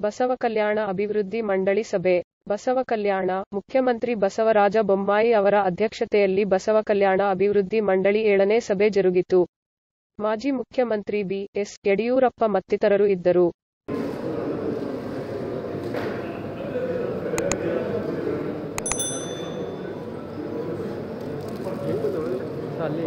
ಬಸವಕಲ್ಯಾಣ ಅಭಿವೃದ್ಧಿ ಮಂಡಳಿ ಸಭೆ ಬಸವಕಲ್ಯಾಣ ಮುಖ್ಯಮಂತ್ರಿ ಬಸವರಾಜ ಬೊಮ್ಮಾಯಿ ಅವರ ಅಧ್ಯಕ್ಷತೆಯಲ್ಲಿ ಬಸವಕಲ್ಯಾಣ ಅಭಿವೃದ್ಧಿ ಮಂಡಳಿ ಏಳನೇ ಸಭೆ ಜರುಗಿತು. ಮಾಜಿ ಮುಖ್ಯಮಂತ್ರಿ ಬಿಎಸ್ ಯಡಿಯೂರಪ್ಪ ಮತ್ತಿತರರು ಇದ್ದರು. ಅಲ್ಲಿ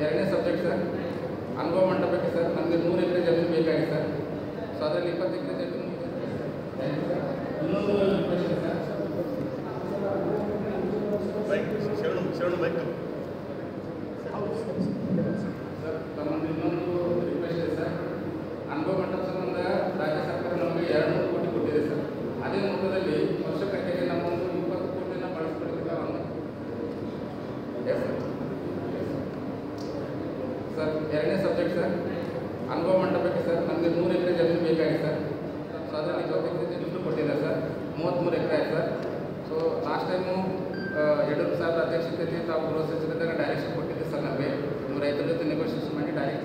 ಎರಡನೇ ಸಬ್ಜೆಕ್ಟ್ ಸರ್ ಅನುಭವ ಮಂಟಪಕ್ಕೆ ಸರ್ ನಮಗೆ ನೂರು ಎಕರೆ ಜಮೀನು ಬೇಕಾಗಿದೆ ಸರ್ ಸೊ ಅದರಲ್ಲಿ ಇಪ್ಪತ್ತು ಎಕರೆ ಜಮೀನು ಇನ್ನೊಂದು ಪ್ರಶ್ನೆ ಸರ್ ಸರ್, ಎರಡನೇ ಸಬ್ಜೆಕ್ಟ್ ಸರ್. ಅನುಭವ ಮಂಟಪಕ್ಕೆ ಸರ್, ನಮಗೆ ಮೂರು ಎಕರೆ ಜಮೀನು ಬೇಕಾಗಿದೆ ಸರ್. ಸೊ ಅದರಲ್ಲಿ ಗೌರ್ಮೆಂಟ್ ದುಡ್ಡು ಕೊಟ್ಟಿದ್ದಾರೆ ಸರ್. ಮೂವತ್ತ್ಮೂರು ಎಕರೆ sir. So last time Yediyurappa sir ಅಧ್ಯಕ್ಷತೆ ತಾವು ಗೃಹ ಸಚಿವರಿಂದ ಡೈರೆಕ್ಷನ್ ಕೊಟ್ಟಿದ್ದೆ ಸರ್ ನಮಗೆ. ರೈತರ ಜೊತೆ ನೆಗೋಷಿಯೇಷನ್ ಮಾಡಿ ಡೈರೆಕ್ಟ್